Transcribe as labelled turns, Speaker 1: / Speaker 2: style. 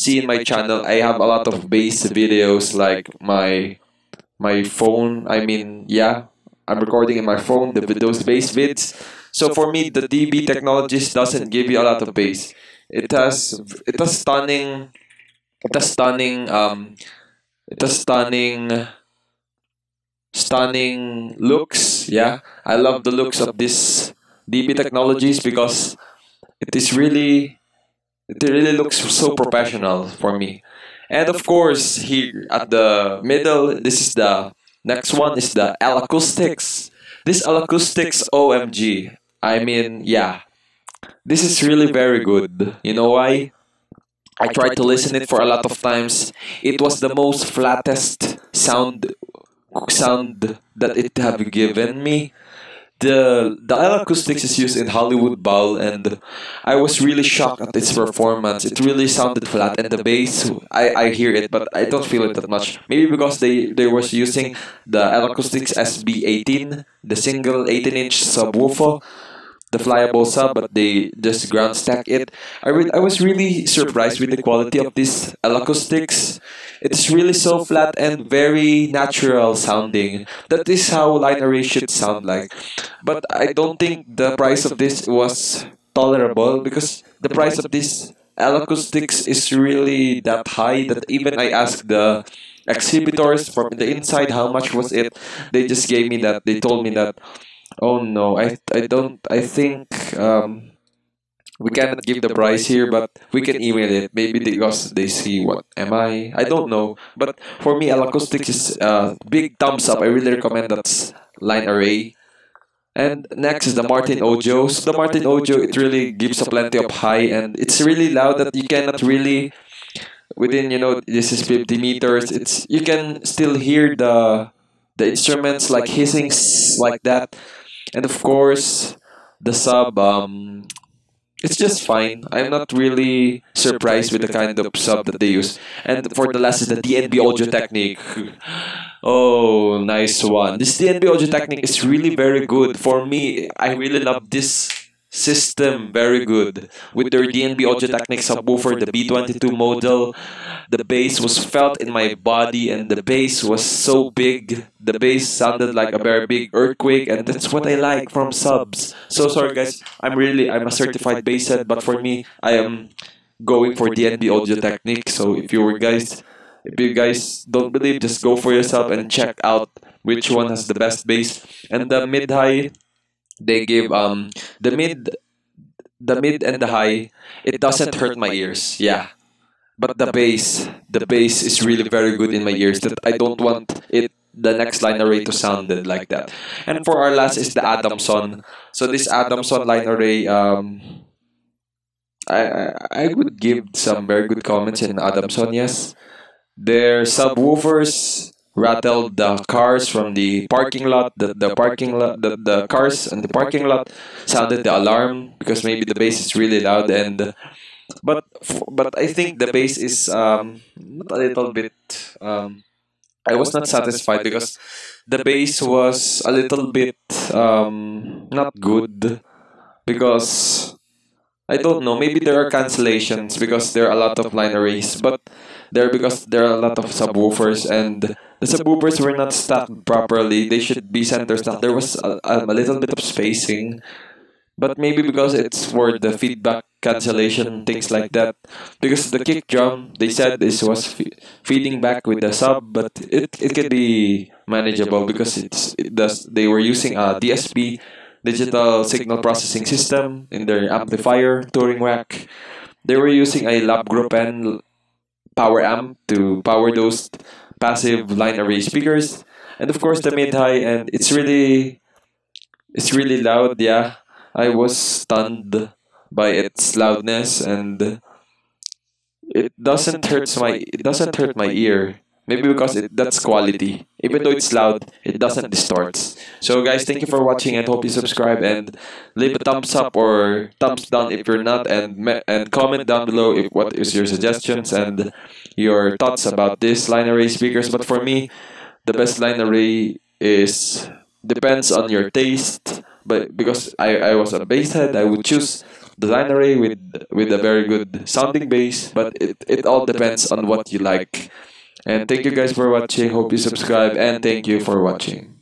Speaker 1: see in my channel, I have a lot of bass videos like my my phone. I mean, yeah, I'm recording in my phone the those bass vids. So for me, the DB Technologies doesn't give you a lot of bass. It has it has stunning, it has stunning um, it has stunning stunning looks. Yeah, I love the looks of this DB Technologies because it is really it really looks so professional for me. And of course, here at the middle, this is the next one is the L Acoustics. This L Acoustics OMG. I mean, yeah. This is really very good. You know why? I tried to listen it for a lot of times. It was the most flattest sound sound that it have given me. The L Acoustics is used in Hollywood Bowl and I was really shocked at its performance. It really sounded flat and the bass I, I hear it but I don't feel it that much. Maybe because they, they was using L Acoustics SB18, the single 18 inch subwoofer the flyable sub, but they just ground stack it. I re- I was really surprised with the quality of these acoustics. It's really so flat and very natural sounding. That is how line array should sound like. But I don't think the price of this was tolerable because the price of this acoustics is really that high that even I asked the exhibitors from the inside how much was it. They just gave me that. They told me that Oh no, I I don't. I think um, we cannot give the price here, but we can email it. Maybe because they see what am I? I don't know. But for me, L Acoustics is uh, big thumbs up. I really recommend that line array. And next is the Martin Audio. So the Martin Audio, it really gives a plenty of high, and it's really loud that you cannot really within you know this is 50 meters. It's you can still hear the the instruments like hissing like that and of course the sub um it's just fine. I'm not really surprised with the kind of sub that they use. And for the last is the d&b audiotechnik. Oh, nice one. This d&b audiotechnik is really very good. For me, I really love this system very good with their d&b audiotechnik subwoofer, the B22 model. The bass was felt in my body, and the bass was so big. The bass sounded like a very big earthquake, and that's what I like from subs. So sorry, guys. I'm really I'm a certified bass head, but for me, I am going for d&b audiotechnik. So if you were guys, if you guys don't believe, just go for yourself and check out which one has the best bass and the mid high they give um the mid the mid and the high it doesn't hurt my ears. Yeah. But the bass the bass is really very good in my ears that i don't want it the next line array to sound like that. And for our last is the adamson. So this adamson line array um I, I, I would give some very good comments in Adamson, yes. Their subwoofers rattled the cars from the parking lot. The, the parking lot, the, the cars and the parking lot sounded the alarm because maybe the bass is really loud and. But but I think the bass is um, not a little bit. Um, I was not satisfied because the bass was a little bit um, not good because I don't know. Maybe there are cancellations because there are a lot of line arrays, but there because there are a lot of subwoofers and the subwoofers were not stacked properly. They should be center stacked. There was a, a, little bit of spacing, but maybe because it's for the feedback cancellation things like that. Because the kick drum, they said this was feeding back with the sub, but it it can be manageable because it's it does. They were using a DSP digital signal processing system in their amplifier touring rack. They were using a Lab.gruppen power amp to power those passive line array speakers, and of course the mid high, and it's really, it's really loud. Yeah, I was stunned by its loudness, and it doesn't hurt my it doesn't hurt my ear. Maybe because it, that's quality. Even though it's loud, it doesn't distort. So guys, thank you for watching and hope you subscribe and leave a thumbs up or thumbs down if you're not and and comment down below if what is your suggestions and your thoughts about this line array speakers. But for me, the best line array is depends on your taste. But because I, I was a bass head, I would choose design array with with a very good sounding bass. But it, it all depends on what you like. And thank you guys for watching. Hope you subscribe and thank you for watching.